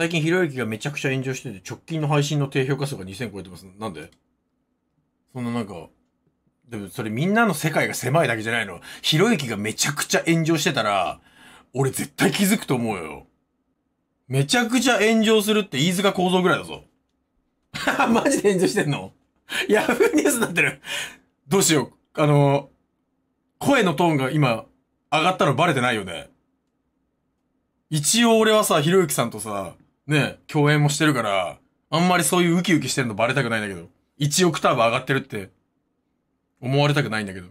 最近ひろゆきがめちゃくちゃ炎上してて、直近の配信の低評価数が2000超えてます。なんで？そんななんか、でもそれみんなの世界が狭いだけじゃないの。ひろゆきがめちゃくちゃ炎上してたら、俺絶対気づくと思うよ。めちゃくちゃ炎上するって飯塚構造ぐらいだぞ。マジで炎上してんの？ヤフーニュースになってる。どうしよう。あの、声のトーンが今、上がったのバレてないよね。一応俺はさ、ひろゆきさんとさ、ね、共演もしてるから、あんまりそういうウキウキしてるのバレたくないんだけど。1オクターブ上がってるって、思われたくないんだけど。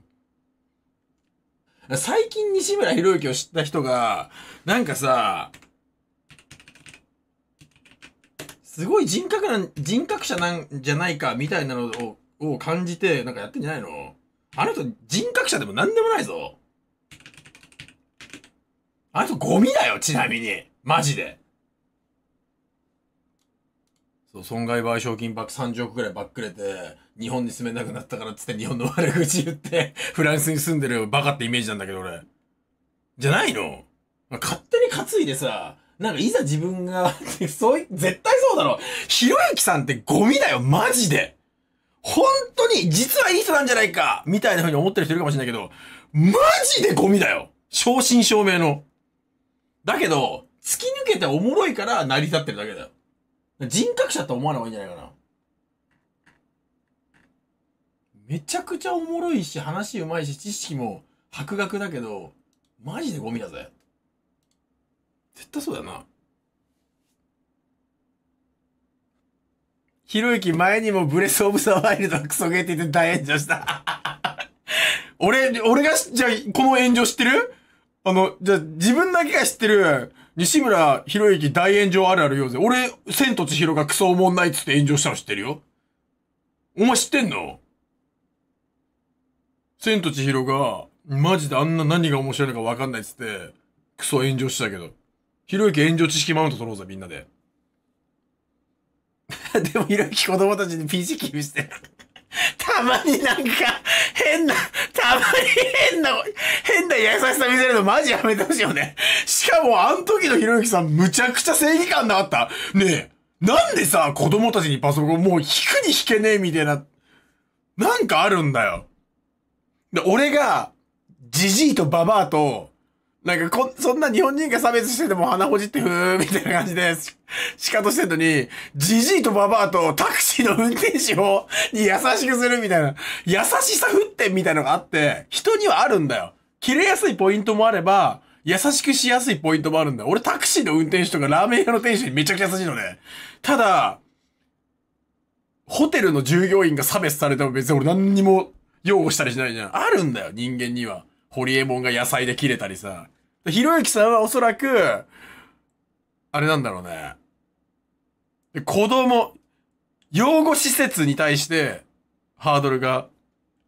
最近西村ひろゆきを知った人が、なんかさ、すごい人格な、人格者なんじゃないか、みたいなのを、を感じて、なんかやってんじゃないの？あの人人格者でも何でもないぞ。あの人ゴミだよ、ちなみに。マジで。そう、損害賠償金ばっ30億くらいばっくれて、日本に住めなくなったからっつって日本の悪口言って、フランスに住んでるバカってイメージなんだけど俺。じゃないの？勝手に担いでさ、なんかいざ自分が、そうい、絶対そうだろ。ひろゆきさんってゴミだよ、マジで。本当に、実はいい人なんじゃないか、みたいな風に思ってる人いるかもしれないけど、マジでゴミだよ。正真正銘の。だけど、突き抜けておもろいから成り立ってるだけだよ。人格者って思わない方がいいんじゃないかな。めちゃくちゃおもろいし、話うまいし、知識も博学だけど、マジでゴミだぜ。絶対そうだよな。ひろゆき前にもブレスオブザワイルドクソゲーって言って大炎上した。俺、俺が、じゃあ、この炎上知ってる？あの、じゃあ、自分だけが知ってる、西村ひろゆき大炎上あるあるようぜ。俺、千と千尋がクソおもんないっつって炎上したの知ってるよお前知ってんの？千と千尋が、マジであんな何が面白いのか分かんないっつって、クソ炎上したけど。ひろゆき炎上知識マウント取ろうぜ、みんなで。でもひろゆき子供たちに PC キーして。たまになんか、変な、たまに変な、変な優しさ見せるのマジやめてほしいよね。しかも、あん時のひろゆきさん、むちゃくちゃ正義感なかった。ねえ、なんでさ、子供たちにパソコンもう引くに引けねえみたいな、なんかあるんだよ。で、俺が、ジジイとババアと、なんかこ、そんな日本人が差別してても鼻ほじってふーみたいな感じで、し、しかとしてんのに、ジジイとババアとタクシーの運転手を、に優しくするみたいな、優しさ沸点みたいなのがあって、人にはあるんだよ。切れやすいポイントもあれば、優しくしやすいポイントもあるんだ。俺タクシーの運転手とかラーメン屋の店主にめちゃくちゃ優しいのね。ただ、ホテルの従業員が差別されても別に俺何にも擁護したりしないじゃん。あるんだよ、人間には。ホリエモンが野菜で切れたりさ。ひろゆきさんはおそらく、あれなんだろうね。子供、養護施設に対して、ハードルが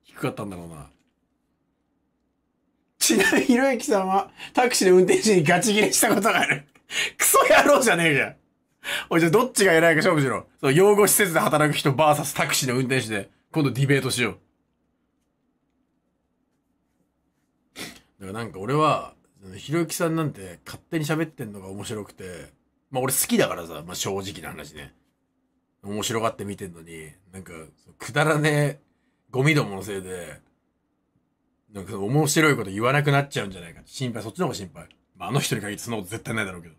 低かったんだろうな。ちなみにひろゆきさんは、タクシーの運転手にガチ切れしたことがある。クソ野郎じゃねえじゃん。おい、じゃあどっちが偉いか勝負しろ。そう、養護施設で働く人バーサスタクシーの運転手で、今度ディベートしよう。だからなんか俺は、ひろゆきさんなんて勝手に喋ってんのが面白くて、まあ俺好きだからさ、まあ正直な話ね。面白がって見てんのに、なんか、くだらねえ、ゴミどものせいで、なんか面白いこと言わなくなっちゃうんじゃないか心配、そっちの方が心配。まああの人に限ってそんなこと絶対ないだろうけど。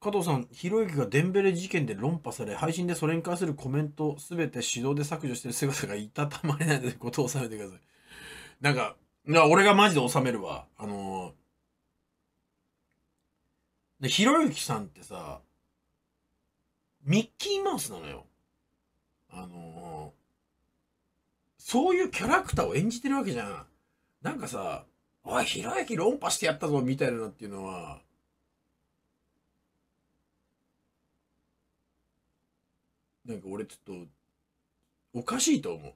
加藤さん、ひろゆきがデンベレ事件で論破され、配信でそれに関するコメントすべて手動で削除してる姿がいたたまれないので、ことを収めてください。なんか、いや俺がマジで収めるわ。あのー、で、ひろゆきさんってさ、ミッキーマウスなのよ。あのー、そういうキャラクターを演じてるわけじゃん。なんかさ、おい、ひろゆき論破してやったぞ、みたいなっていうのは、なんか俺ちょっと、おかしいと思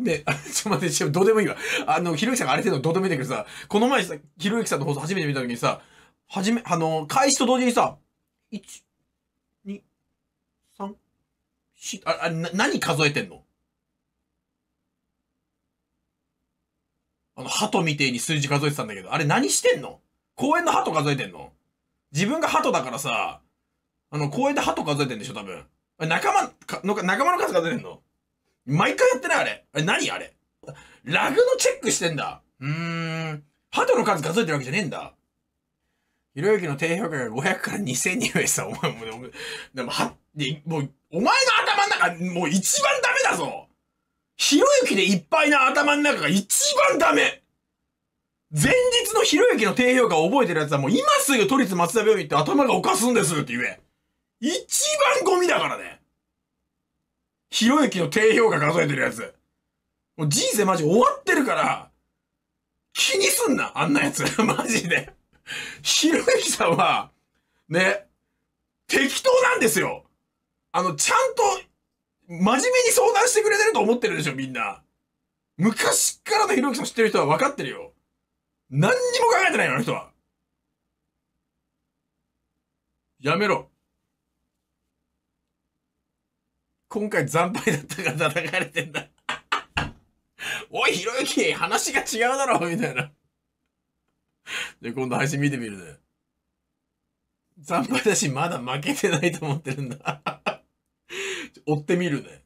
う。で、あ、ちょっと待って、ちょどうでもいいわ。あの、ひろゆきさんがあれ程度どうでもいいんだけどさ、この前さ、ひろゆきさんの放送初めて見た時にさ、はじめ、あの、開始と同時にさ、1、2、3、4、あ、あ、な、何数えてんのあの、鳩みてえに数字数えてたんだけど、あれ何してんの？公園の鳩数えてんの？自分が鳩だからさ、あの、公園で鳩数えてんでしょ、多分。あれ仲間かの、仲間の数数えてんの？毎回やってない？あれ。あれ何？あれラグのチェックしてんだ。うーん。鳩の数数えてるわけじゃねえんだ。ひろゆきの低評価が500から2000に増えさ、お前もう、でも、でもは、で、もう、お前の頭の中、もう一番ダメだぞひろゆきでいっぱいな頭の中が一番ダメ前日のひろゆきの低評価を覚えてるやつはもう今すぐ都立松田病院って頭がおかすんですって言え。一番ゴミだからね。ひろゆきの低評価数えてるやつ。もう人生マジ終わってるから、気にすんな、あんなやつ。マジで。ひろゆきさんは、ね、適当なんですよ。あの、ちゃんと、真面目に相談してくれてると思ってるでしょ、みんな。昔からのひろゆきさん知ってる人は分かってるよ。何にも考えてないよ、あの人は。やめろ。今回惨敗だったから叩かれてんだ。おい、ひろゆき、話が違うだろ、みたいな。で、今度配信見てみるね。惨敗だし、まだ負けてないと思ってるんだ。追ってみるね。